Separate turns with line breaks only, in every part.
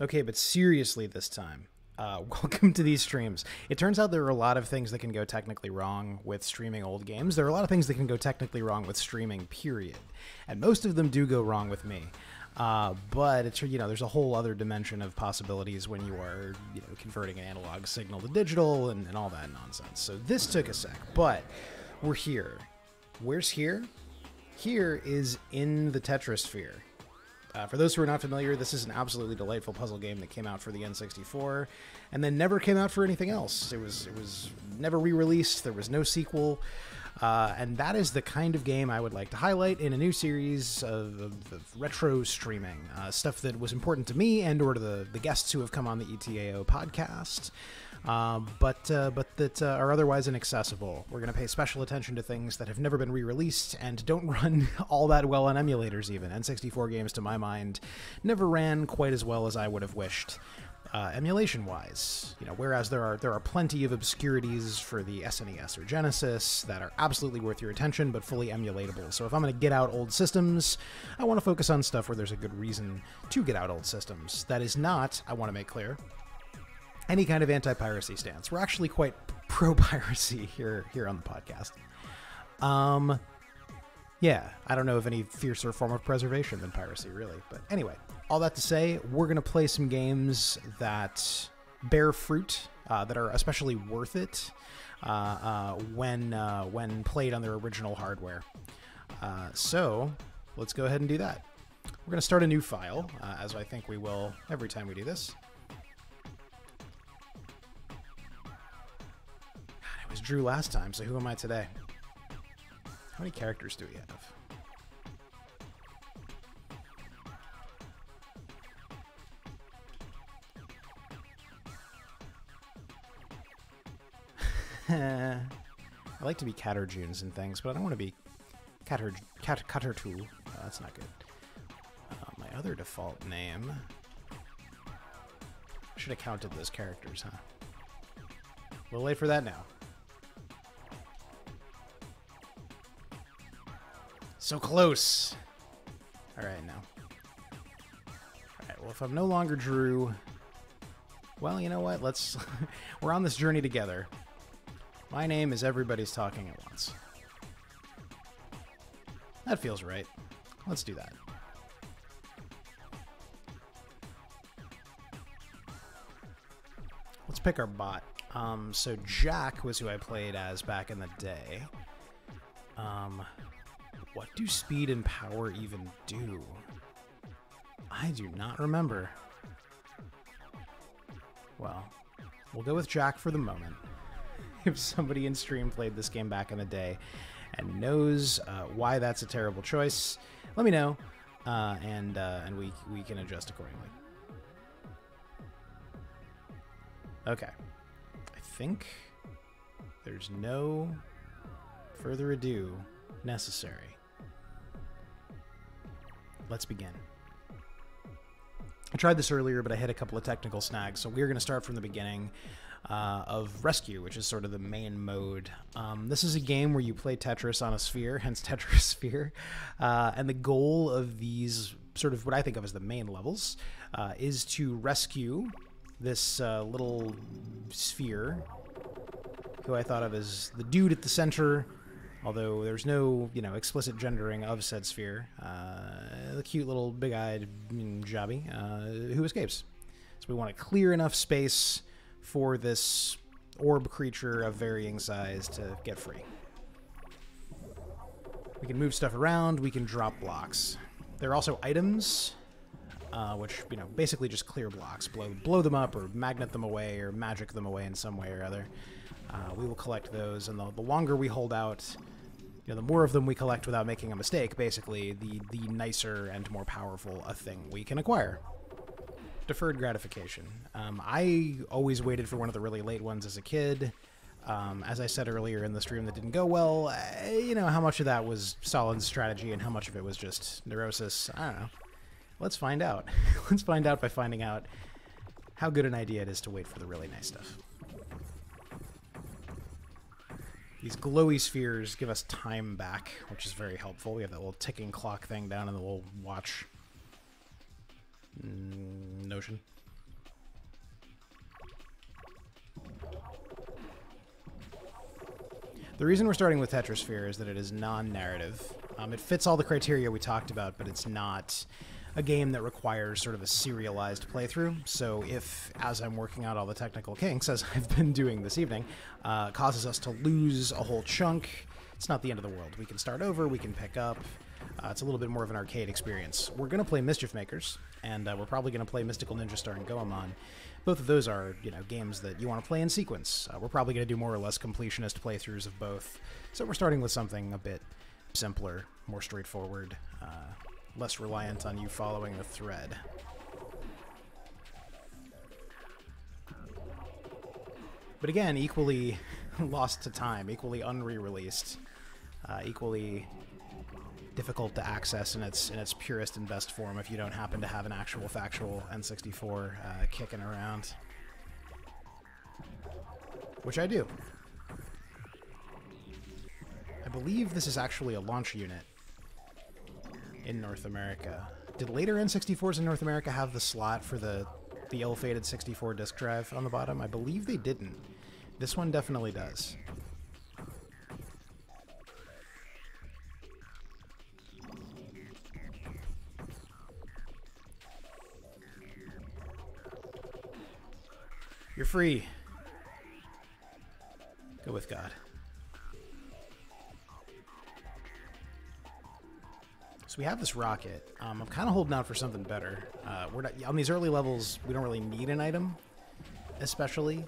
Okay, but seriously this time. Uh, welcome to these streams. It turns out there are a lot of things that can go technically wrong with streaming old games. There are a lot of things that can go technically wrong with streaming, period. And most of them do go wrong with me. Uh, but it's you know there's a whole other dimension of possibilities when you are you know converting an analog signal to digital and, and all that nonsense. So this took a sec, but we're here. Where's here? Here is in the Tetrisphere. Uh, for those who are not familiar, this is an absolutely delightful puzzle game that came out for the N64, and then never came out for anything else. It was it was never re-released. There was no sequel, uh, and that is the kind of game I would like to highlight in a new series of, of, of retro streaming uh, stuff that was important to me and or to the the guests who have come on the ETAO podcast um, but uh, but that uh, are otherwise inaccessible. We're going to pay special attention to things that have never been re-released and don't run all that well on emulators. Even N64 games, to my mind, never ran quite as well as I would have wished. Uh, emulation wise, you know, whereas there are there are plenty of obscurities for the SNES or Genesis that are absolutely worth your attention, but fully emulatable. So if I'm going to get out old systems, I want to focus on stuff where there's a good reason to get out old systems. That is not, I want to make clear, any kind of anti-piracy stance. We're actually quite pro-piracy here here on the podcast. Um, yeah, I don't know of any fiercer form of preservation than piracy, really. But anyway, all that to say, we're gonna play some games that bear fruit, uh, that are especially worth it uh, uh, when uh, when played on their original hardware. Uh, so let's go ahead and do that. We're gonna start a new file, as I think we will every time we do this. It was Drew last time, so who am I today? How many characters do we have? I like to be Caterjunes and things, but I don't want to be Catter Cat Cuttertool. Oh, that's not good. Uh, my other default name. I Should have counted those characters, huh? We'll wait for that now. So close. All right, now. All right, well, if I'm no longer Drew, well, you know what? Let's. We're on this journey together. My name is Everybody's Talking at Once. That feels right. Let's do that. Let's pick our bot. Um, so Jack was who I played as back in the day. Um, what do speed and power even do? I do not remember. Well, we'll go with Jack for the moment. If somebody in stream played this game back in the day and knows uh, why that's a terrible choice, let me know, uh, and uh, and we we can adjust accordingly. Okay, I think there's no further ado necessary. Let's begin. I tried this earlier, but I hit a couple of technical snags, so we're going to start from the beginning uh, of Rescue, which is sort of the main mode. Um, this is a game where you play Tetris on a sphere, hence Tetrisphere, uh, and the goal of these sort of what I think of as the main levels uh, is to rescue this uh, little sphere, who I thought of as the dude at the center although there's no you know explicit gendering of said sphere. Uh, the cute little big-eyed jobby uh, who escapes. So we want to clear enough space for this orb creature of varying size to get free. We can move stuff around. We can drop blocks. There are also items. Uh, which you know basically just clear blocks, blow blow them up, or magnet them away, or magic them away in some way or other. Uh, we will collect those, and the, the longer we hold out, you know, the more of them we collect without making a mistake, basically, the, the nicer and more powerful a thing we can acquire. Deferred gratification. Um, I always waited for one of the really late ones as a kid. Um, as I said earlier in the stream that didn't go well, uh, you know, how much of that was solid strategy and how much of it was just neurosis, I don't know. Let's find out. Let's find out by finding out how good an idea it is to wait for the really nice stuff. These glowy spheres give us time back, which is very helpful. We have that little ticking clock thing down in the little watch Notion. The reason we're starting with Tetrisphere is that it is non-narrative. Um, it fits all the criteria we talked about, but it's not a game that requires sort of a serialized playthrough. So if, as I'm working out all the technical kinks, as I've been doing this evening, uh, causes us to lose a whole chunk, it's not the end of the world. We can start over, we can pick up, uh, it's a little bit more of an arcade experience. We're going to play Mischief Makers, and uh, we're probably going to play Mystical Ninja Starring Goemon. Both of those are, you know, games that you want to play in sequence. Uh, we're probably going to do more or less completionist playthroughs of both. So we're starting with something a bit simpler, more straightforward, uh, less reliant on you following the thread. But again, equally lost to time, equally unre-released, uh, equally difficult to access in its in its purest and best form if you don't happen to have an actual factual N64 uh, kicking around, which I do. I believe this is actually a launch unit in North America. Did later N64s in North America have the slot for the the ill-fated 64 disk drive on the bottom? I believe they didn't. This one definitely does. You're free. Go with God. So we have this rocket. Um, I'm kind of holding out for something better. Uh, we're not, on these early levels. We don't really need an item, especially.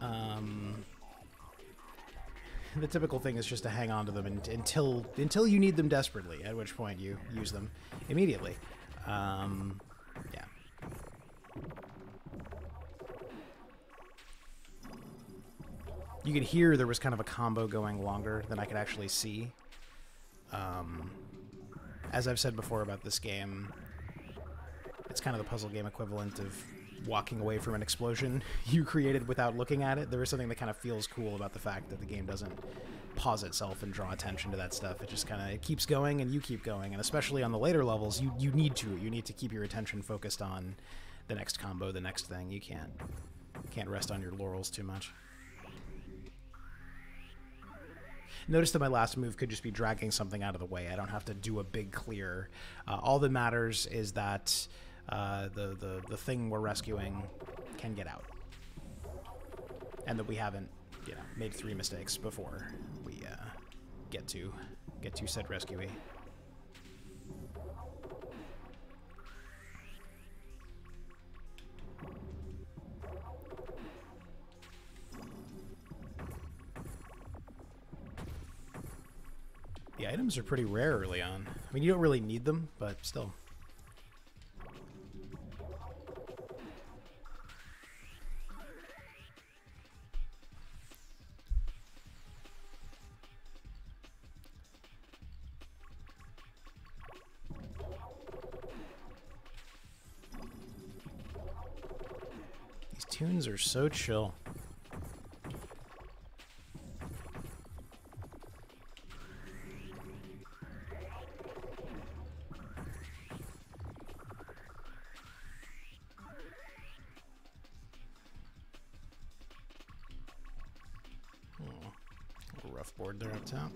Um, the typical thing is just to hang on to them until until you need them desperately. At which point you use them immediately. Um, yeah. You could hear there was kind of a combo going longer than I could actually see. Um, as I've said before about this game, it's kind of the puzzle game equivalent of walking away from an explosion you created without looking at it. There is something that kind of feels cool about the fact that the game doesn't pause itself and draw attention to that stuff. It just kind of it keeps going and you keep going. And especially on the later levels, you you need to. You need to keep your attention focused on the next combo, the next thing. You can't can't rest on your laurels too much. Notice that my last move could just be dragging something out of the way. I don't have to do a big clear. Uh, all that matters is that uh, the, the, the thing we're rescuing can get out. And that we haven't, you know, made three mistakes before we uh, get to get to said rescuee. Items are pretty rare early on. I mean, you don't really need them, but still. These tunes are so chill. Board there up top.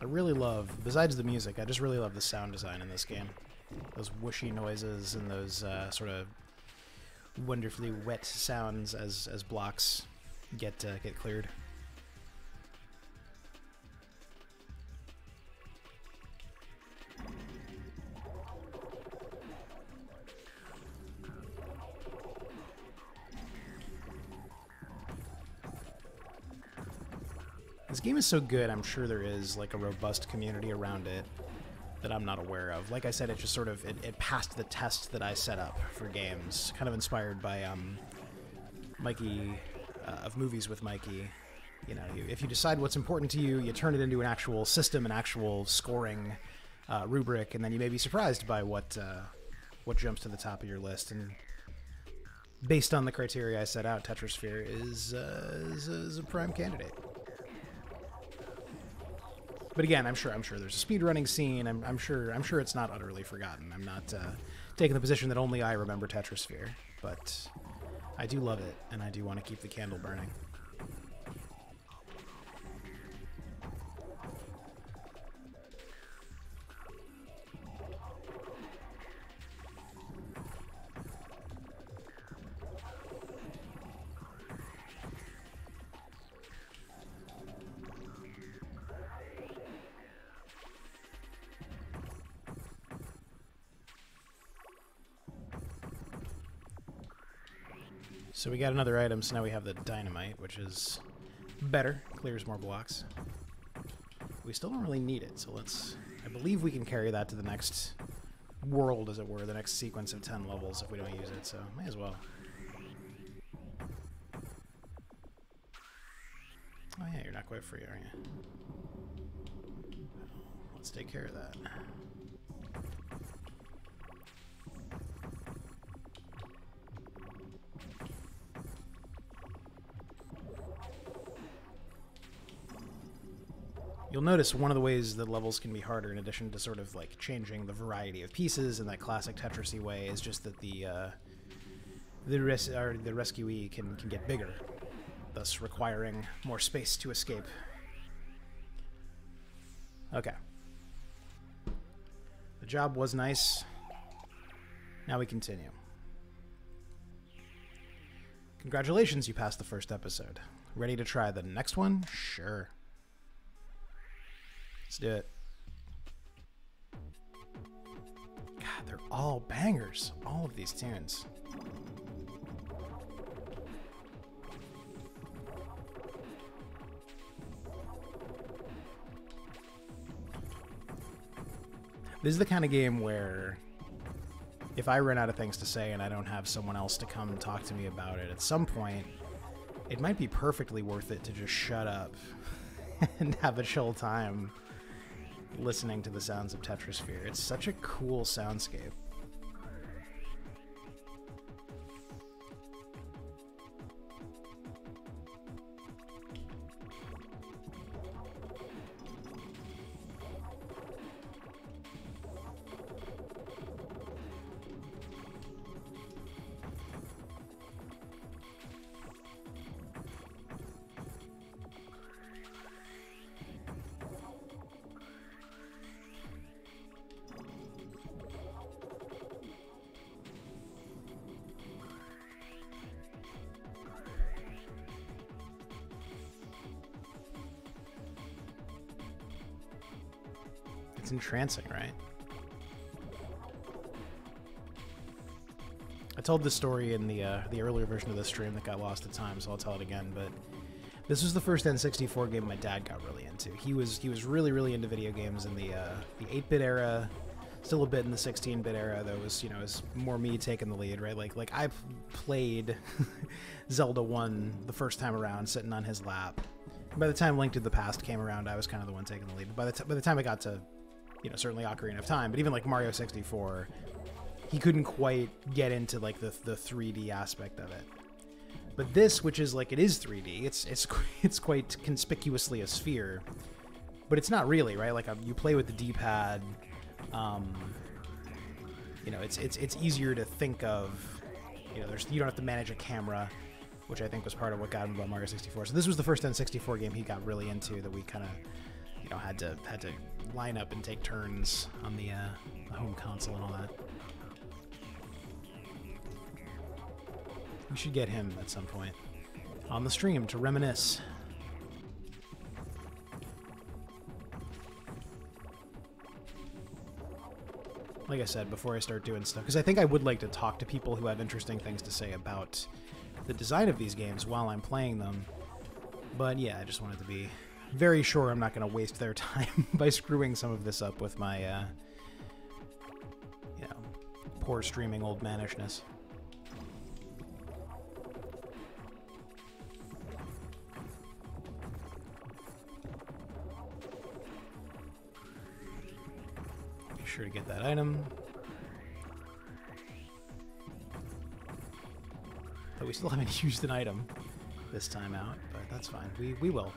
I really love, besides the music, I just really love the sound design in this game. Those whooshy noises and those uh, sort of wonderfully wet sounds as as blocks get uh, get cleared. Game is so good, I'm sure there is like a robust community around it that I'm not aware of. Like I said, it just sort of it, it passed the test that I set up for games, kind of inspired by um, Mikey uh, of movies with Mikey. You know, you, if you decide what's important to you, you turn it into an actual system, an actual scoring uh, rubric, and then you may be surprised by what uh, what jumps to the top of your list. And based on the criteria I set out, Tetrisphere is, uh, is, is a prime candidate. But again, I'm sure I'm sure there's a speedrunning scene. I'm, I'm sure I'm sure it's not utterly forgotten. I'm not uh, taking the position that only I remember Tetrisphere, but I do love it, and I do want to keep the candle burning. We got another item, so now we have the dynamite, which is better, clears more blocks. We still don't really need it, so let's... I believe we can carry that to the next world, as it were, the next sequence of 10 levels if we don't use it, so may as well. Oh yeah, you're not quite free, are you? Let's take care of that. You'll notice one of the ways that levels can be harder, in addition to sort of like changing the variety of pieces in that classic Tetrisy way, is just that the uh, the res- or the rescuee can can get bigger, thus requiring more space to escape. Okay. The job was nice. Now we continue. Congratulations, you passed the first episode. Ready to try the next one? Sure. Let's do it. God, they're all bangers. All of these tunes. This is the kind of game where if I run out of things to say and I don't have someone else to come and talk to me about it, at some point, it might be perfectly worth it to just shut up and have a chill time listening to the sounds of Tetrisphere. It's such a cool soundscape. It's entrancing, right? I told this story in the uh, the earlier version of the stream that got lost at time, so I'll tell it again. But this was the first N64 game my dad got really into. He was he was really really into video games in the uh, the 8-bit era, still a bit in the 16-bit era. Though was you know was more me taking the lead, right? Like like I played Zelda 1 the first time around, sitting on his lap. By the time Link to the Past came around, I was kind of the one taking the lead. But by the by the time I got to you know certainly Ocarina of Time, but even like Mario 64, he couldn't quite get into like the the 3D aspect of it. But this, which is like it is 3D, it's it's it's quite conspicuously a sphere, but it's not really right. Like um, you play with the D-pad, um, you know, it's it's it's easier to think of. You know, there's you don't have to manage a camera, which I think was part of what got him about Mario 64. So this was the first N64 game he got really into that we kind of you know had to had to line up and take turns on the, uh, the home console and all that. We should get him at some point on the stream to reminisce. Like I said, before I start doing stuff, because I think I would like to talk to people who have interesting things to say about the design of these games while I'm playing them. But yeah, I just wanted to be very sure I'm not going to waste their time by screwing some of this up with my, uh, you know, poor streaming old manishness. Be sure to get that item. But we still haven't used an item this time out, but that's fine. We, we will.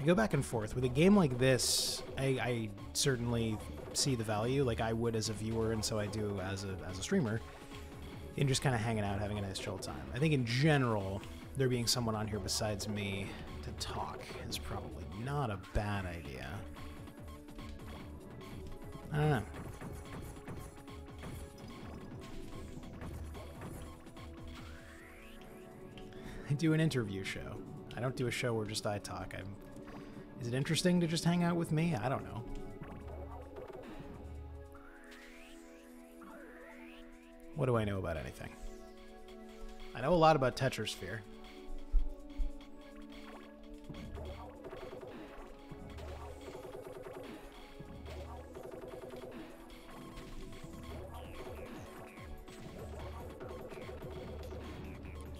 I go back and forth with a game like this. I, I certainly see the value, like I would as a viewer, and so I do as a as a streamer, in just kind of hanging out, having a nice chill time. I think in general, there being someone on here besides me to talk is probably not a bad idea. I don't know. I do an interview show. I don't do a show where just I talk. I'm. Is it interesting to just hang out with me? I don't know. What do I know about anything? I know a lot about Tetrisphere.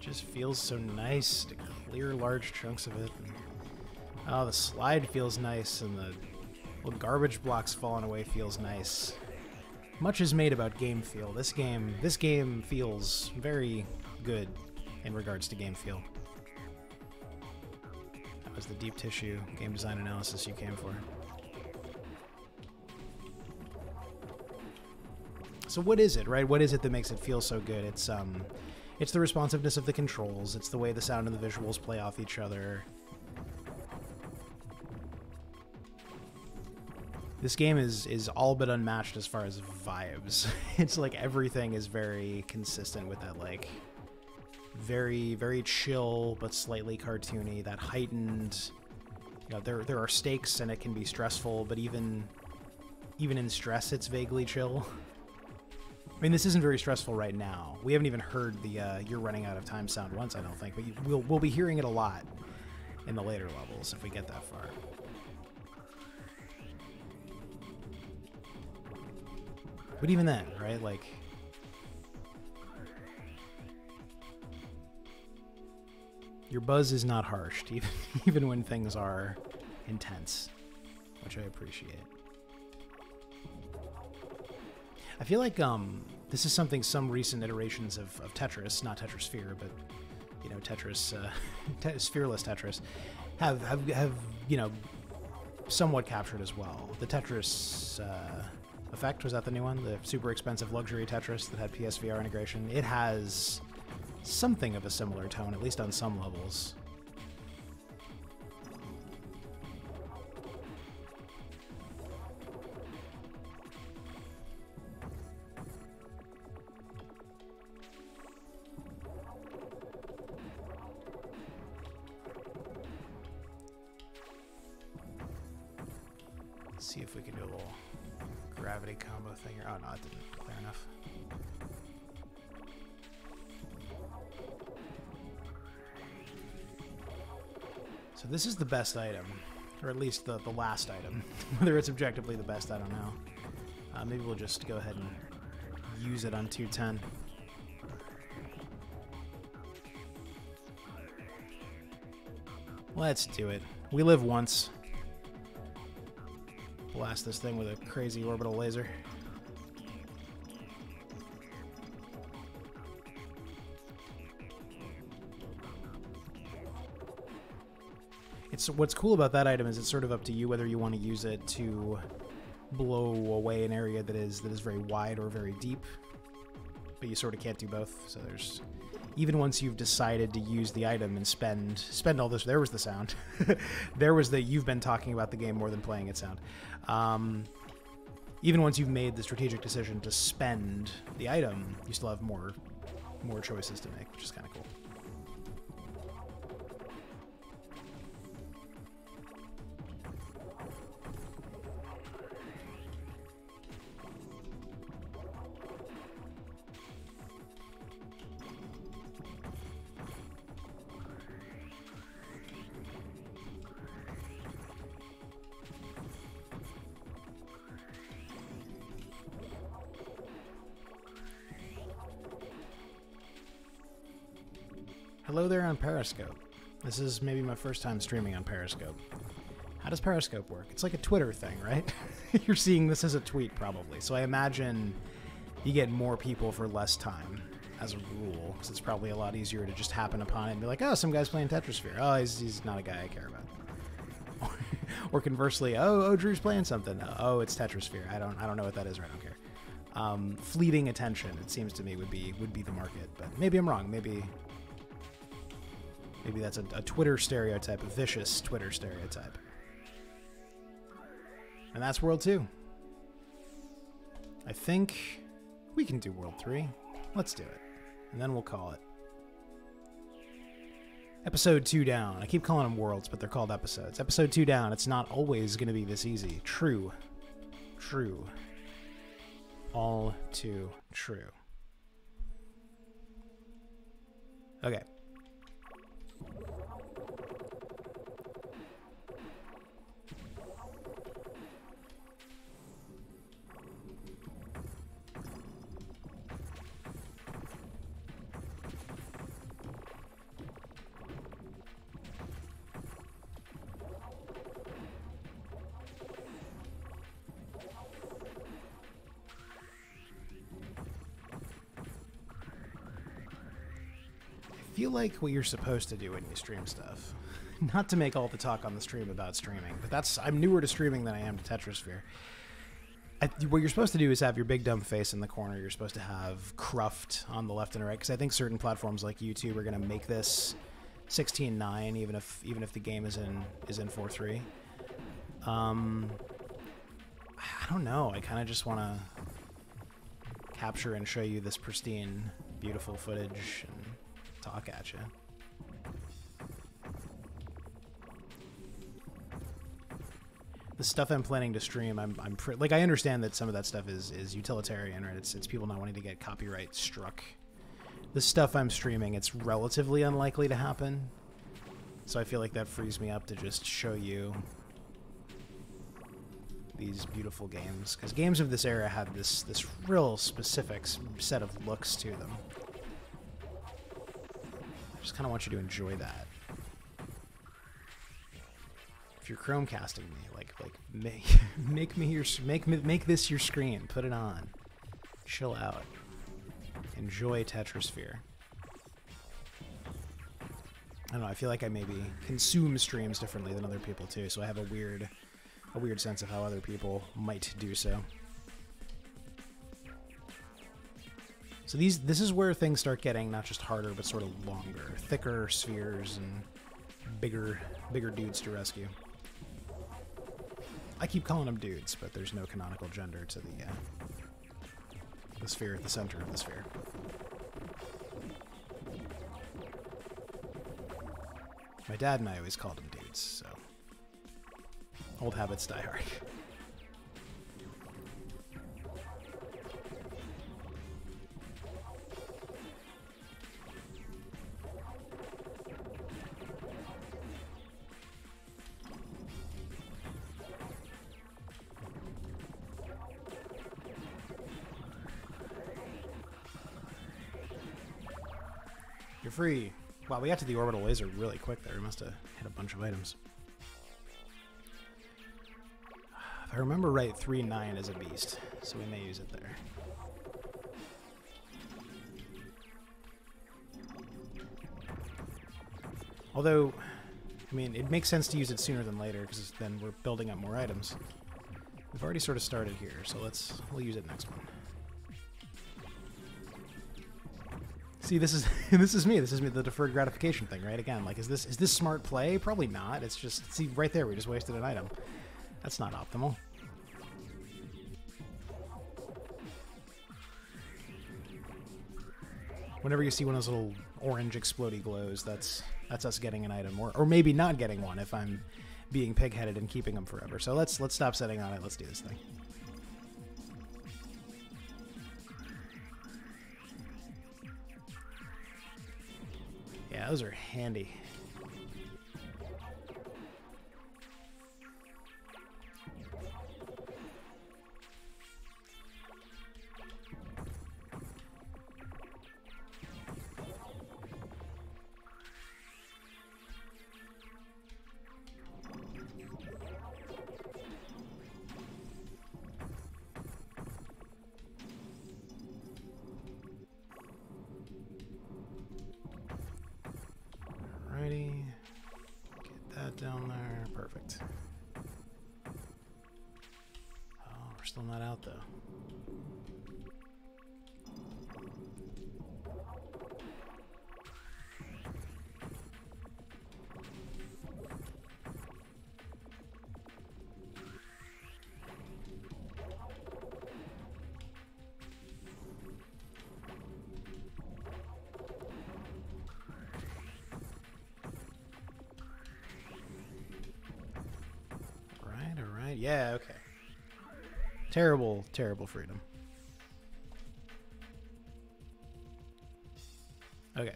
just feels so nice to clear large chunks of it. And, oh, the slide feels nice, and the little garbage blocks falling away feels nice. Much is made about game feel. This game, this game feels very good in regards to game feel. That was the deep tissue game design analysis you came for. So what is it, right? What is it that makes it feel so good? It's um it's the responsiveness of the controls, it's the way the sound and the visuals play off each other. This game is is all but unmatched as far as vibes. It's like everything is very consistent with that like very very chill but slightly cartoony, that heightened you know, there there are stakes and it can be stressful, but even even in stress it's vaguely chill. I mean, this isn't very stressful right now. We haven't even heard the uh, "you're running out of time" sound once, I don't think, but you, we'll we'll be hearing it a lot in the later levels if we get that far. But even then, right? Like, your buzz is not harsh, even even when things are intense, which I appreciate. I feel like um, this is something some recent iterations of, of Tetris, not Tetrisphere, but you know Tetris, uh, te- sphereless Tetris, have, have have you know somewhat captured as well. The Tetris uh, effect was that the new one, the super expensive luxury Tetris that had PSVR integration. It has something of a similar tone, at least on some levels. see if we can do a little gravity combo thing. Oh no, it didn't clear enough. So this is the best item, or at least the, the last item. Whether it's objectively the best, I don't know. Uh, maybe we'll just go ahead and use it on 210. Let's do it. We live once blast this thing with a crazy orbital laser. It's what's cool about that item is it's sort of up to you whether you want to use it to blow away an area that is that is very wide or very deep. But you sort of can't do both. So there's even once you've decided to use the item and spend spend all this there was the sound. There was the you've been talking about the game more than playing it sound. Um, even once you've made the strategic decision to spend the item you still have more more choices to make which is kind of cool Periscope. This is maybe my first time streaming on Periscope. How does Periscope work? It's like a Twitter thing, right? You're seeing this as a tweet, probably. So I imagine you get more people for less time as a rule, because it's probably a lot easier to just happen upon it and be like, oh, some guy's playing Tetrisphere. Oh, he's, he's not a guy I care about. or conversely, oh, oh, Drew's playing something. Oh, it's Tetrisphere. I don't, I don't know what that is, or I don't care. Um, fleeting attention, it seems to me, would be would be the market. But maybe I'm wrong. Maybe, maybe that's a, a Twitter stereotype, a vicious Twitter stereotype. And that's World Two. I think we can do World Three. Let's do it, and then we'll call it. Episode 2 down. I keep calling them worlds, but they're called episodes. Episode 2 down. It's not always going to be this easy. True. True. All too true. Okay. Like what you're supposed to do when you stream stuff. Not to make all the talk on the stream about streaming, but that's I'm newer to streaming than I am to Tetrisphere. I, what you're supposed to do is have your big dumb face in the corner. You're supposed to have Cruft on the left and right because I think certain platforms like YouTube are going to make this 16.9 even if even if the game is in is in 4.3. Um, I don't know. I kind of just want to capture and show you this pristine, beautiful footage and talk at you. The stuff I'm planning to stream, I'm, I'm like I understand that some of that stuff is is utilitarian, right? It's it's people not wanting to get copyright struck. The stuff I'm streaming, it's relatively unlikely to happen, so I feel like that frees me up to just show you these beautiful games because games of this era have this this real specific set of looks to them. Just kind of want you to enjoy that. If you're Chromecasting me, like like make make me your make make this your screen. Put it on. Chill out. Enjoy Tetrisphere. I don't know. I feel like I maybe consume streams differently than other people too, so I have a weird, a weird sense of how other people might do so. So these this is where things start getting not just harder but sort of longer, thicker spheres and bigger bigger dudes to rescue. I keep calling them dudes, but there's no canonical gender to the uh, the sphere at the center of the sphere. My dad and I always called them dudes, so old habits die hard. You're free. Wow, we got to the orbital laser really quick there. We must have hit a bunch of items. If I remember right, 3-9 is a beast, so we may use it there. Although, I mean, it makes sense to use it sooner than later, because then we're building up more items. We've already sort of started here, so let's we'll use it next one. See, this is this is me. This is me the deferred gratification thing, right? Again, like, is this is this smart play? Probably not. It's just see right there. We just wasted an item. That's not optimal. Whenever you see one of those little orange explody glows, that's that's us getting an item, or or maybe not getting one if I'm being pigheaded and keeping them forever. So let's let's stop setting on it. Let's do this thing. Yeah, those are handy. Not out though. Right, all right. Yeah, okay. Terrible, terrible freedom. Okay.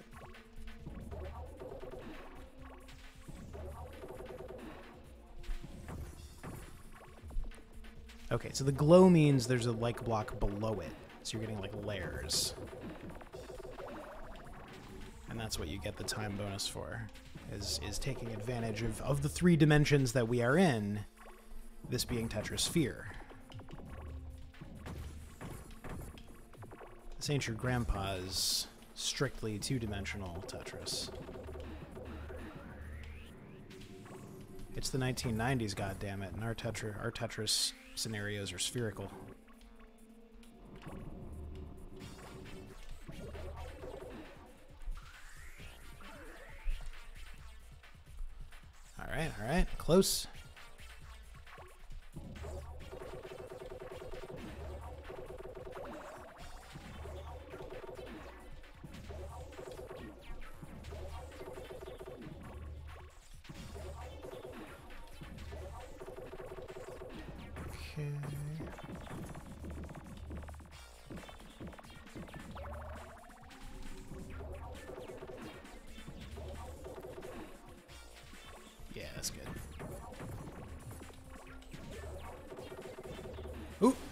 Okay, so the glow means there's a like block below it. So you're getting like layers. And that's what you get the time bonus for. Is is taking advantage of, of the three dimensions that we are in, this being Tetrisphere. This ain't your grandpa's strictly two-dimensional Tetris. It's the 1990s, goddammit, and our Tetra our Tetris scenarios are spherical. All right, all right, close.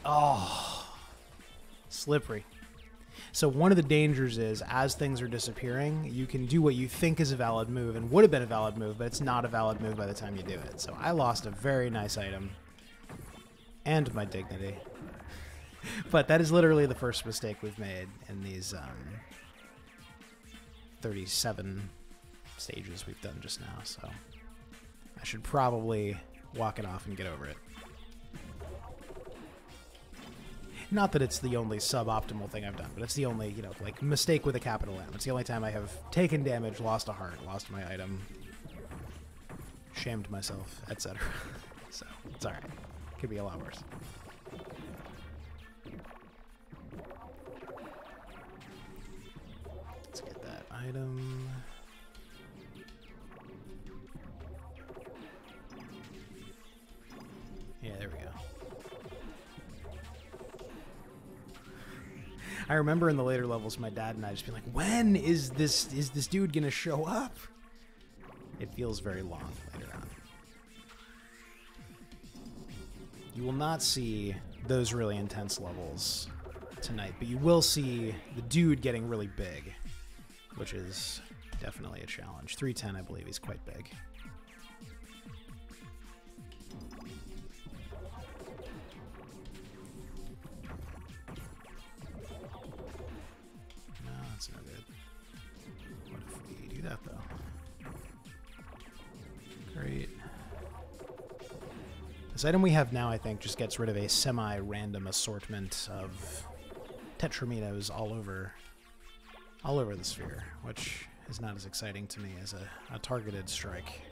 Oh, slippery. So one of the dangers is, as things are disappearing, you can do what you think is a valid move and would have been a valid move, but it's not a valid move by the time you do it. So I lost a very nice item and my dignity. but that is literally the first mistake we've made in these um, 37 stages we've done just now. So I should probably walk it off and get over it. Not that it's the only suboptimal thing I've done, but it's the only, you know, like mistake with a capital M. It's the only time I have taken damage, lost a heart, lost my item, shamed myself, etc. so it's alright. Could be a lot worse. Let's get that item. I remember in the later levels, my dad and I just being like, "When is this? Is this dude gonna show up?" It feels very long later on. You will not see those really intense levels tonight, but you will see the dude getting really big, which is definitely a challenge. 310, I believe, he's quite big. That, though? Great. This item we have now, I think, just gets rid of a semi-random assortment of Tetraminos all over, all over the sphere, which is not as exciting to me as a, a targeted strike.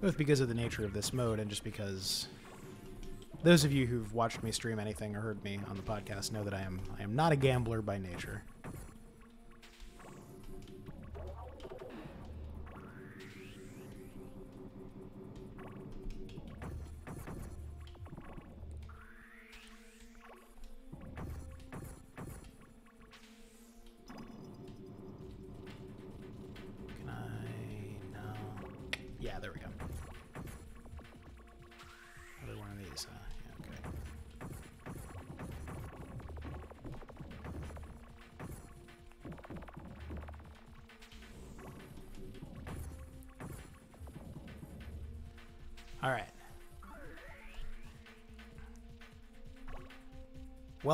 Both because of the nature of this mode and just because those of you who've watched me stream anything or heard me on the podcast know that I am I am not a gambler by nature.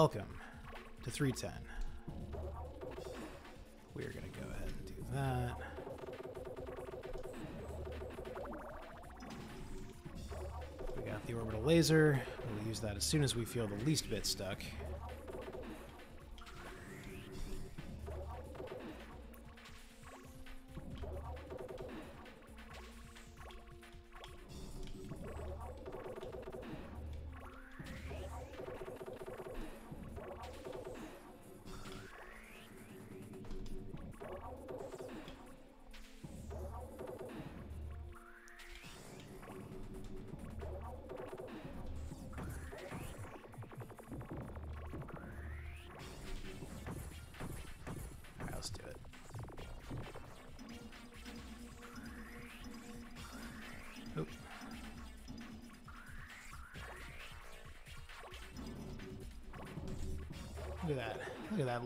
Welcome to 310. We're gonna go ahead and do that. We got the orbital laser. We'll use that as soon as we feel the least bit stuck.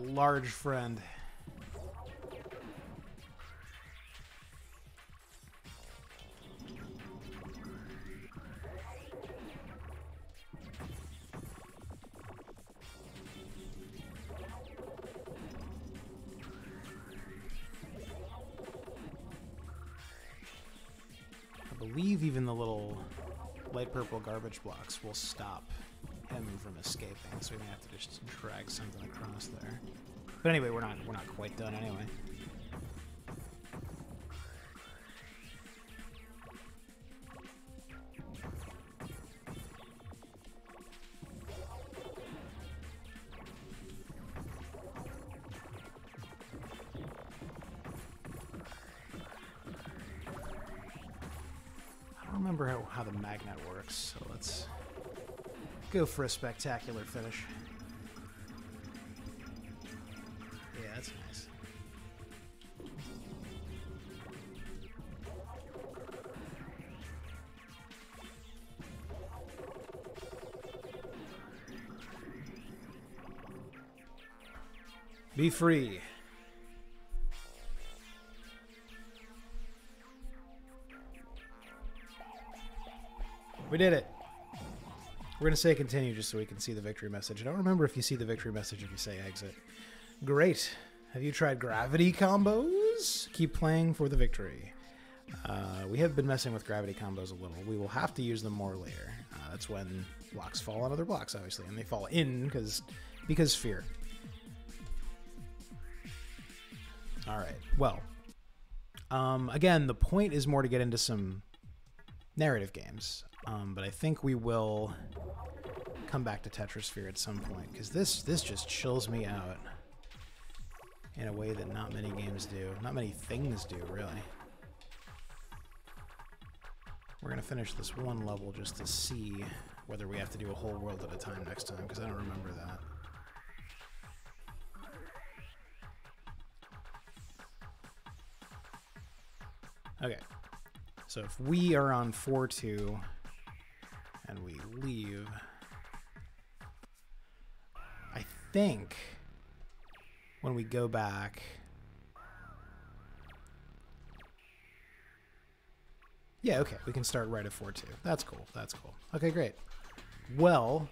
Large friend. I believe even the little light purple garbage blocks will stop him from escaping, so we may have to just drag something across there. But anyway, we're not we're not quite done anyway. Go for a spectacular finish. Yeah, that's nice. Be free. We did it. We're going to say continue just so we can see the victory message. I don't remember if you see the victory message if you say exit. Great. Have you tried gravity combos? Keep playing for the victory. Uh, we have been messing with gravity combos a little. We will have to use them more later. Uh, that's when blocks fall on other blocks, obviously, and they fall in because because fear. All right. Well, um, again, the point is more to get into some narrative games, um, but I think we will come back to Tetrisphere at some point because this this just chills me out in a way that not many games do, not many things do, really. We're gonna finish this one level just to see whether we have to do a whole world at a time next time because I don't remember that. Okay. So if we are on 4-2 and we leave, think when we go back, yeah, okay, we can start right at 4-2. That's cool. That's cool. Okay, great. Well,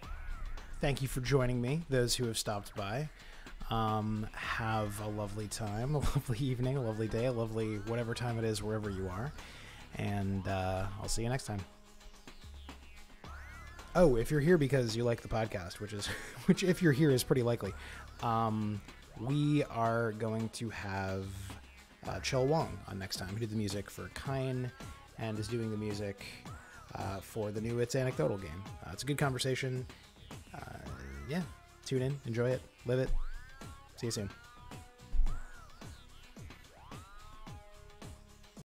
thank you for joining me, those who have stopped by. Um, have a lovely time, a lovely evening, a lovely day, a lovely whatever time it is, wherever you are. And uh, I'll see you next time. Oh, if you're here because you like the podcast, which is, which if you're here is pretty likely, um, we are going to have uh, Chell Wong on next time. Who did the music for Kine and is doing the music uh, for the new It's Anecdotal game. Uh, it's a good conversation. Uh, yeah, tune in, enjoy it, live it. See you soon.